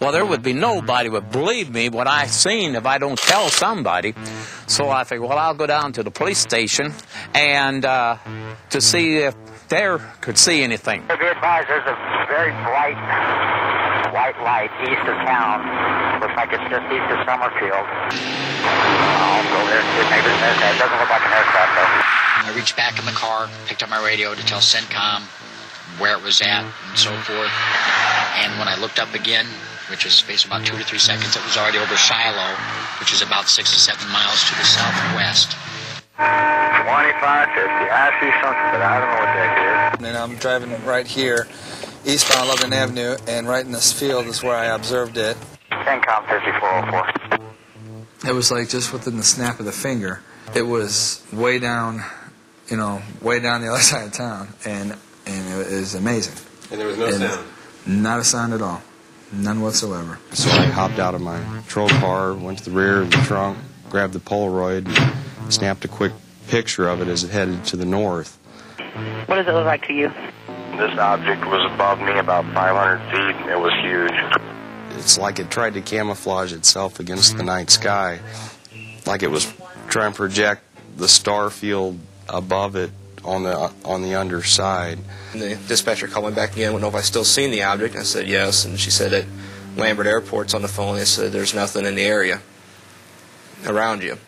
Well, there would be nobody would believe me what I seen if I don't tell somebody. So I figured, well, I'll go down to the police station and uh, to see if they could see anything. Be advised, there's a very bright white light east of town. Looks like it's just east of Summerfield. I'll go there and see if maybe it's an. It doesn't look like an aircraft, though. I reached back in the car, picked up my radio to tell CENTCOM where it was at and so forth. And when I looked up again, which was spaced about two to three seconds, it was already over Shiloh, which is about six to seven miles to the southwest. 2550. I see something, but I don't know what that is. And I'm driving right here, eastbound Loveland Avenue, and right in this field is where I observed it. CENTCOM 5404. It was like just within the snap of the finger. It was way down, you know, way down the other side of town, and and it was amazing. And there was no And sound. Not a sound at all, none whatsoever. So I hopped out of my patrol car, went to the rear of the trunk, grabbed the Polaroid, and snapped a quick picture of it as it headed to the north. What does it look like to you? This object was above me about 500 feet, and it was huge. It's like it tried to camouflage itself against the night sky, like it was trying to project the star field above it on the on the underside. And the dispatcher called me back again, went know if I still seen the object. I said yes, and she said at Lambert Airport's on the phone. They said there's nothing in the area around you.